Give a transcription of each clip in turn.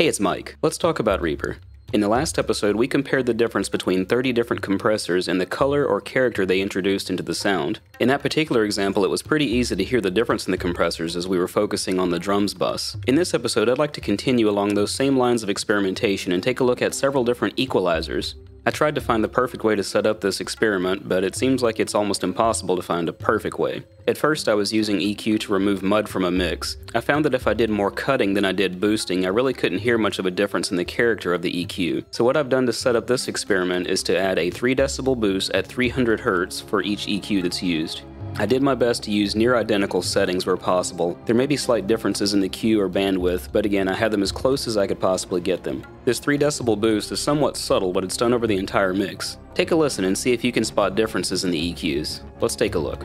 Hey, it's Mike. Let's talk about Reaper. In the last episode, we compared the difference between 30 different compressors and the color or character they introduced into the sound. In that particular example, it was pretty easy to hear the difference in the compressors as we were focusing on the drums bus. In this episode, I'd like to continue along those same lines of experimentation and take a look at several different equalizers. I tried to find the perfect way to set up this experiment, but it seems like it's almost impossible to find a perfect way. At first I was using EQ to remove mud from a mix. I found that if I did more cutting than I did boosting, I really couldn't hear much of a difference in the character of the EQ. So what I've done to set up this experiment is to add a 3 decibel boost at 300 Hz for each EQ that's used. I did my best to use near identical settings where possible. There may be slight differences in the Q or bandwidth, but again, I had them as close as I could possibly get them. This 3 decibel boost is somewhat subtle, but it's done over the entire mix. Take a listen and see if you can spot differences in the EQs. Let's take a look.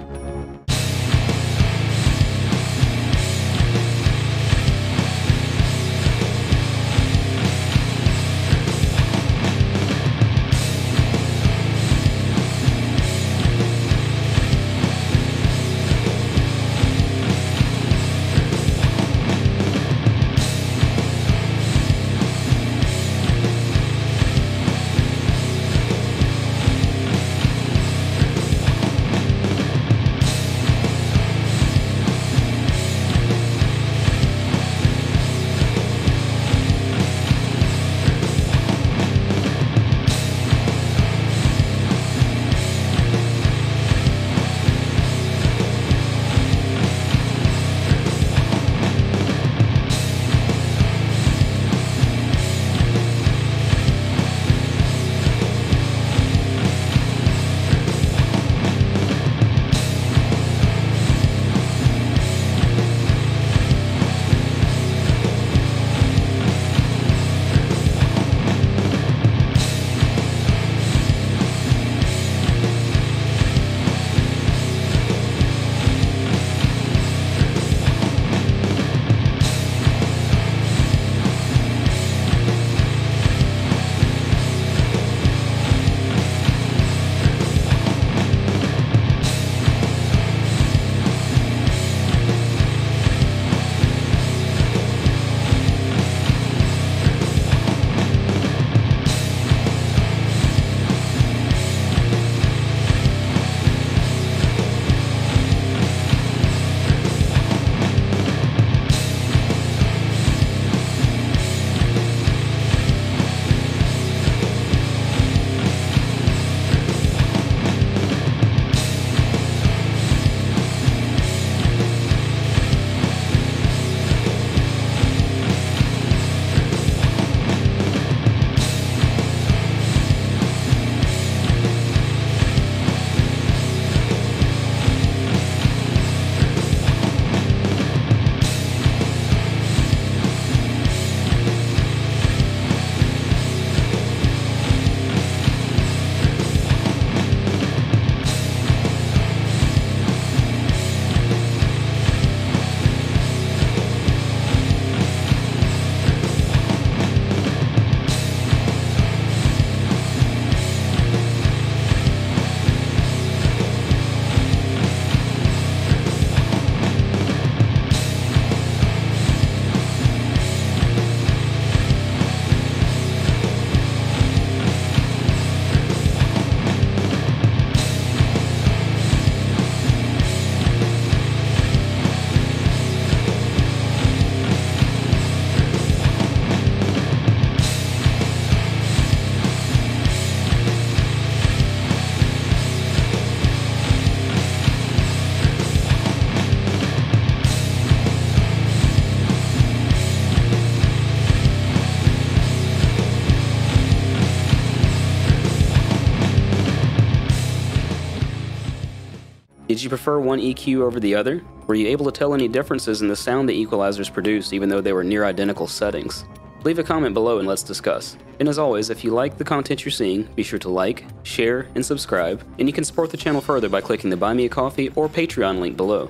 Did you prefer one EQ over the other? Were you able to tell any differences in the sound the equalizers produced even though they were near identical settings? Leave a comment below and let's discuss. And as always, if you like the content you're seeing, be sure to like, share, and subscribe, and you can support the channel further by clicking the Buy Me a Coffee or Patreon link below.